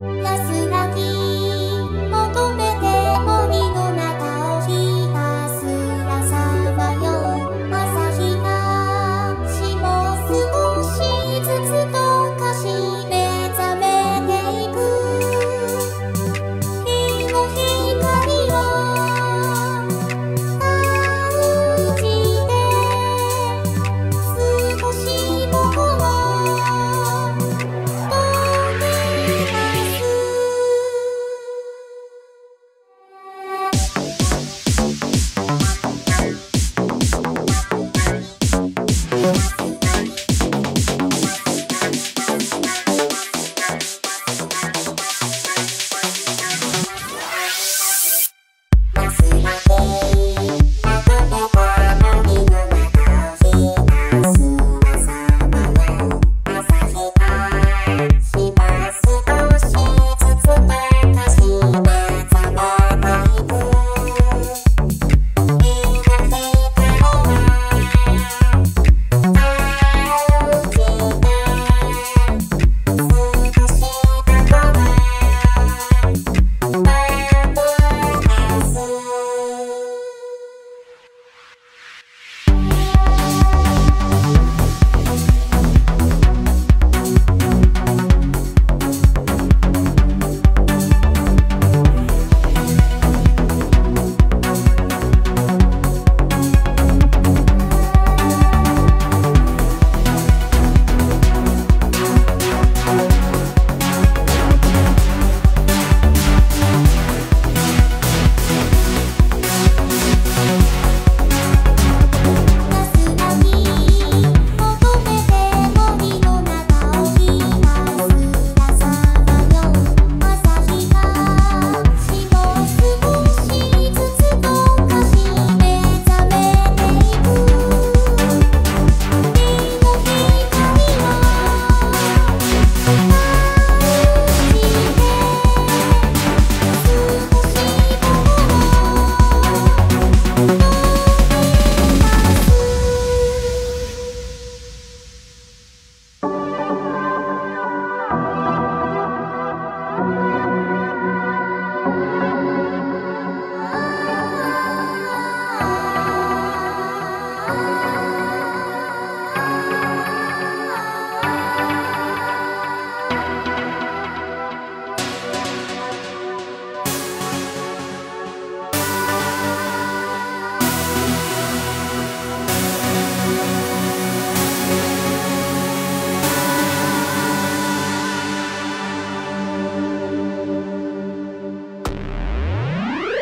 ラスラギー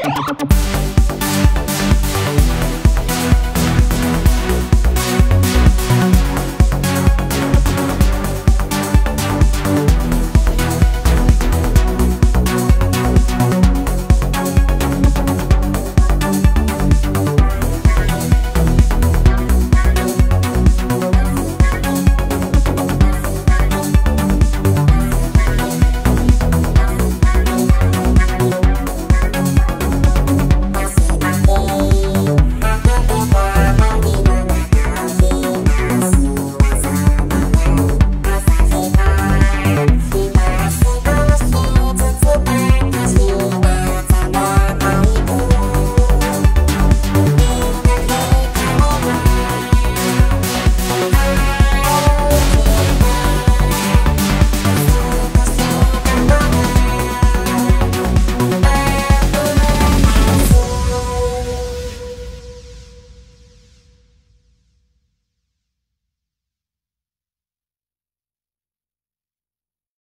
Ha ha.